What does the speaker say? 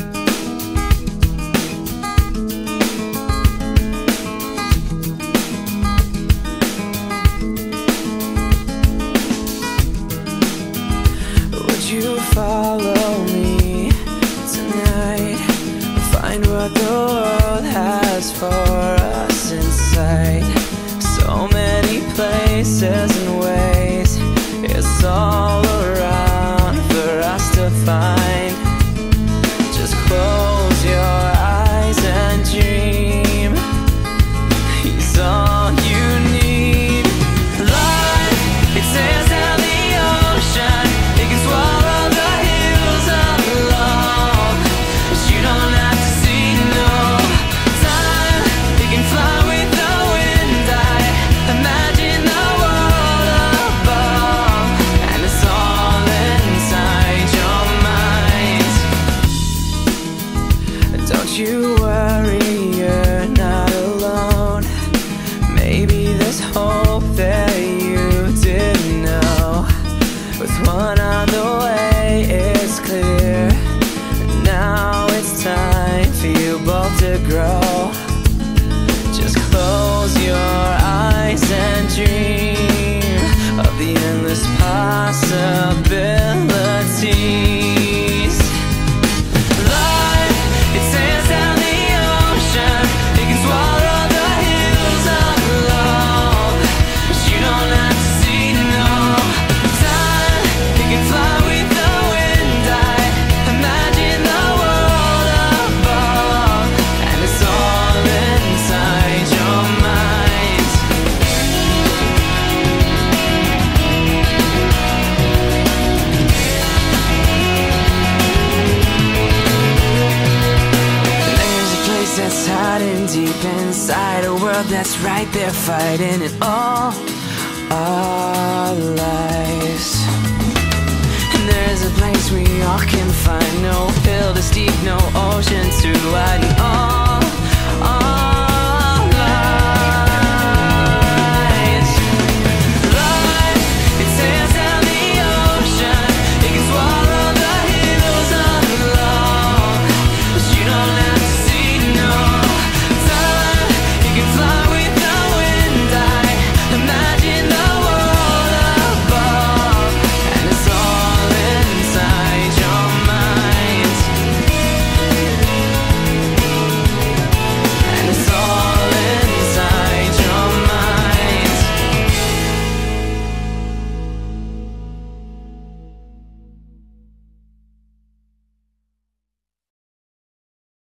Would you worry, you're not alone. Maybe there's hope that you didn't know. With one on the way, it's clear. Now it's time for you both to grow. Just close your eyes and dream of the endless possibilities. Inside a world that's right there fighting it all our lives. And there's a place we all can find no hill that's deep, no